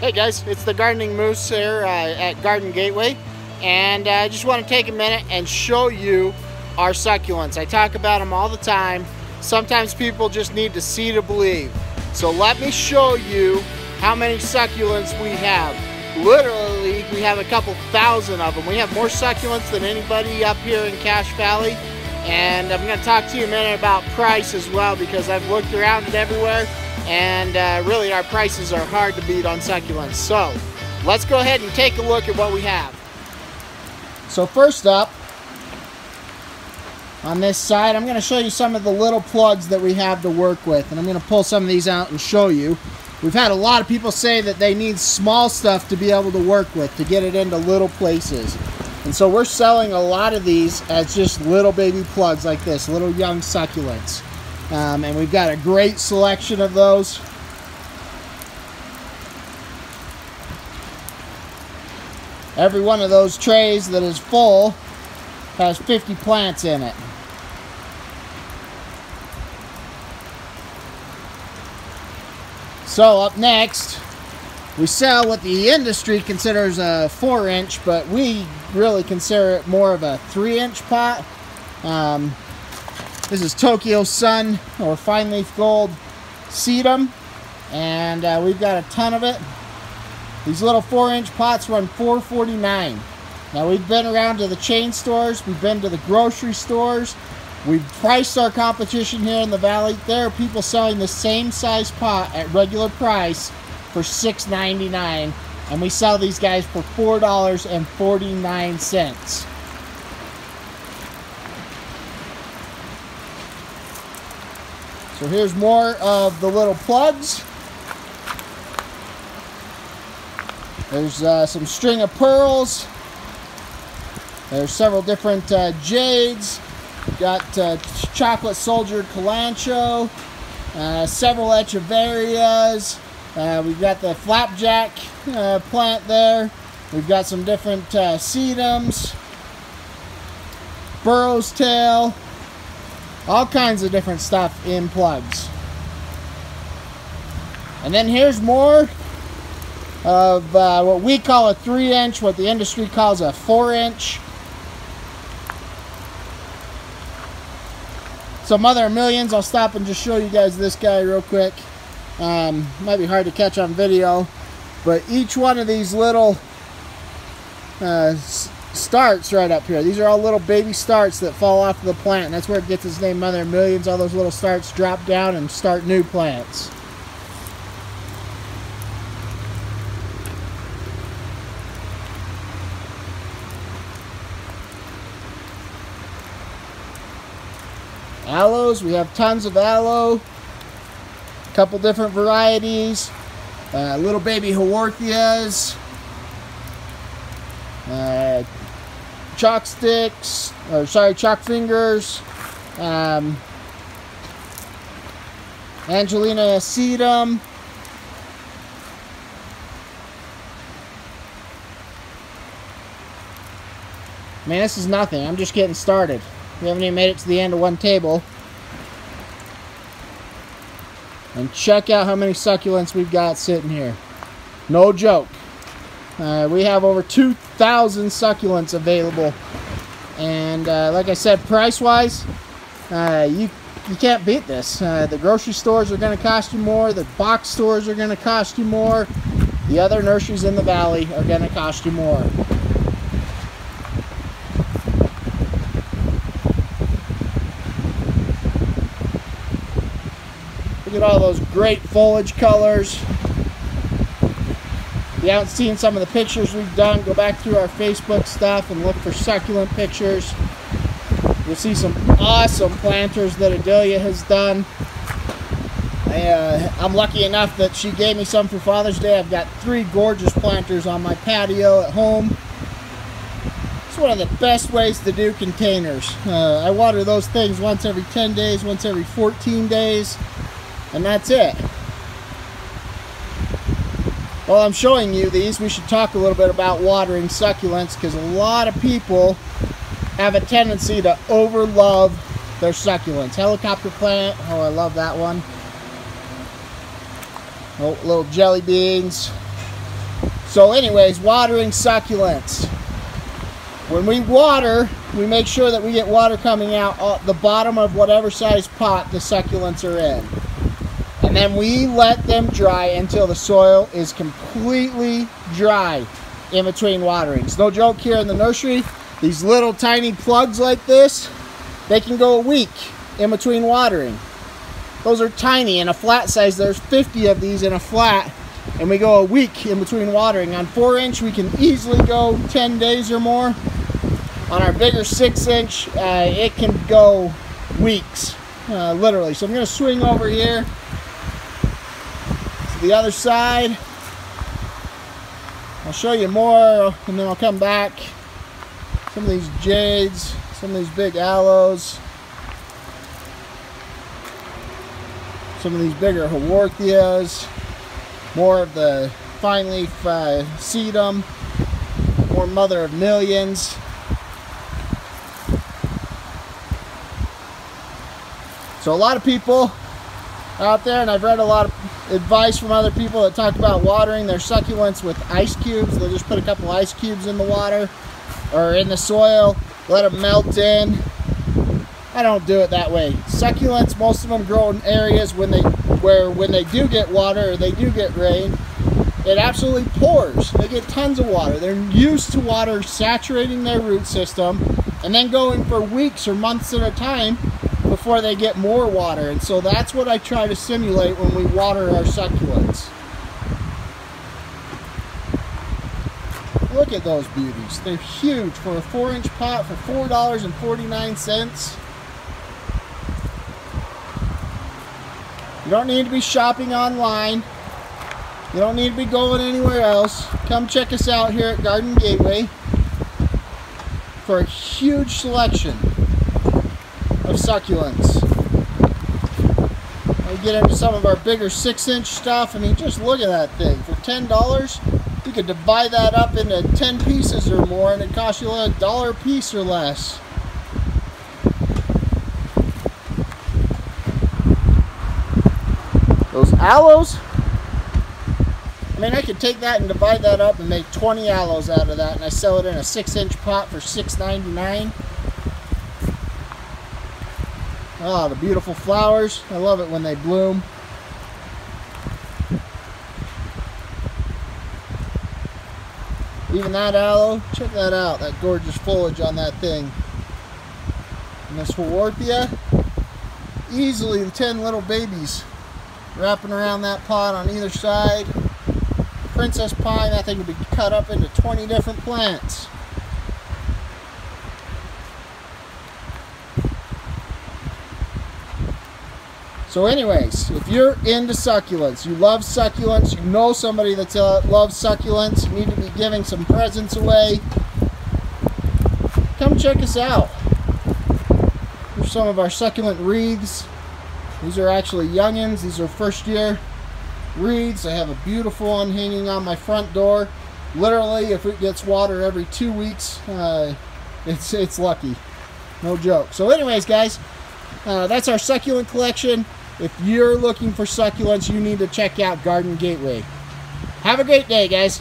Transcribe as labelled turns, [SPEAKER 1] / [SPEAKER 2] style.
[SPEAKER 1] Hey guys, it's the Gardening Moose here uh, at Garden Gateway and uh, I just want to take a minute and show you our succulents. I talk about them all the time. Sometimes people just need to see to believe. So let me show you how many succulents we have. Literally, we have a couple thousand of them. We have more succulents than anybody up here in Cache Valley. And I'm going to talk to you a minute about price as well because I've looked around everywhere and uh, really our prices are hard to beat on succulents. So let's go ahead and take a look at what we have. So first up, on this side, I'm going to show you some of the little plugs that we have to work with. And I'm going to pull some of these out and show you. We've had a lot of people say that they need small stuff to be able to work with, to get it into little places. And so we're selling a lot of these as just little baby plugs like this, little young succulents. Um, and we've got a great selection of those. Every one of those trays that is full has 50 plants in it. So up next, we sell what the industry considers a 4 inch, but we really consider it more of a 3 inch pot. Um, this is Tokyo Sun or Fine Leaf Gold Sedum. And uh, we've got a ton of it. These little four inch pots run $4.49. Now we've been around to the chain stores. We've been to the grocery stores. We've priced our competition here in the valley. There are people selling the same size pot at regular price for $6.99. And we sell these guys for $4.49. So here's more of the little plugs. There's uh, some string of pearls. There's several different uh, jades. Got uh, chocolate soldier kalanchoe. Uh, several echeverias. Uh, we've got the flapjack uh, plant there. We've got some different sedums. Burro's tail all kinds of different stuff in plugs. And then here's more of uh, what we call a 3 inch, what the industry calls a 4 inch. So Mother Millions, I'll stop and just show you guys this guy real quick. Um, might be hard to catch on video, but each one of these little uh, starts right up here. These are all little baby starts that fall off of the plant. And that's where it gets its name Mother Millions. All those little starts drop down and start new plants. Aloes, we have tons of aloe. A couple different varieties. Uh, little baby Haworthias. Uh, chalk sticks, or sorry, chalk fingers, um, Angelina sedum, Man, this is nothing. I'm just getting started. We haven't even made it to the end of one table. And check out how many succulents we've got sitting here. No joke. Uh, we have over 2,000 succulents available. And uh, like I said, price-wise, uh, you, you can't beat this. Uh, the grocery stores are going to cost you more. The box stores are going to cost you more. The other nurseries in the valley are going to cost you more. Look at all those great foliage colors. If you haven't seen some of the pictures we've done, go back through our Facebook stuff and look for succulent pictures. You'll see some awesome planters that Adelia has done. I, uh, I'm lucky enough that she gave me some for Father's Day. I've got three gorgeous planters on my patio at home. It's one of the best ways to do containers. Uh, I water those things once every 10 days, once every 14 days, and that's it. While I'm showing you these, we should talk a little bit about watering succulents because a lot of people have a tendency to overlove their succulents. Helicopter plant, oh I love that one. Oh, little jelly beans. So anyways, watering succulents. When we water, we make sure that we get water coming out uh, the bottom of whatever size pot the succulents are in. And then we let them dry until the soil is completely dry in between waterings. No joke here in the nursery, these little tiny plugs like this, they can go a week in between watering. Those are tiny in a flat size. There's 50 of these in a flat and we go a week in between watering. On 4 inch we can easily go 10 days or more. On our bigger 6 inch uh, it can go weeks, uh, literally. So I'm going to swing over here the other side. I'll show you more and then I'll come back. Some of these jades, some of these big aloes. Some of these bigger haworthias more of the fine leaf uh, sedum, more mother of millions. So a lot of people out there, and I've read a lot of advice from other people that talk about watering their succulents with ice cubes. They'll just put a couple ice cubes in the water or in the soil, let them melt in. I don't do it that way. Succulents, most of them grow in areas when they where when they do get water or they do get rain, it absolutely pours. They get tons of water. They're used to water saturating their root system and then going for weeks or months at a time before they get more water. And so that's what I try to simulate when we water our succulents. Look at those beauties. They're huge for a 4 inch pot for $4.49. You don't need to be shopping online. You don't need to be going anywhere else. Come check us out here at Garden Gateway for a huge selection of succulents. I get into some of our bigger six inch stuff. I mean, just look at that thing. For $10, you could divide that up into 10 pieces or more and it costs you a dollar a piece or less. Those aloes, I mean, I could take that and divide that up and make 20 aloes out of that, and I sell it in a 6-inch pot for $6.99. Oh, the beautiful flowers. I love it when they bloom. Even that aloe, check that out, that gorgeous foliage on that thing. And this Haworthia, easily 10 little babies wrapping around that pot on either side. Princess pine, that thing would be cut up into 20 different plants. So anyways, if you're into succulents, you love succulents, you know somebody that uh, loves succulents, you need to be giving some presents away, come check us out. Here's some of our succulent wreaths. These are actually youngins. These are first year wreaths. I have a beautiful one hanging on my front door. Literally, if it gets water every two weeks, uh, it's, it's lucky. No joke. So anyways, guys, uh, that's our succulent collection. If you're looking for succulents, you need to check out Garden Gateway. Have a great day, guys.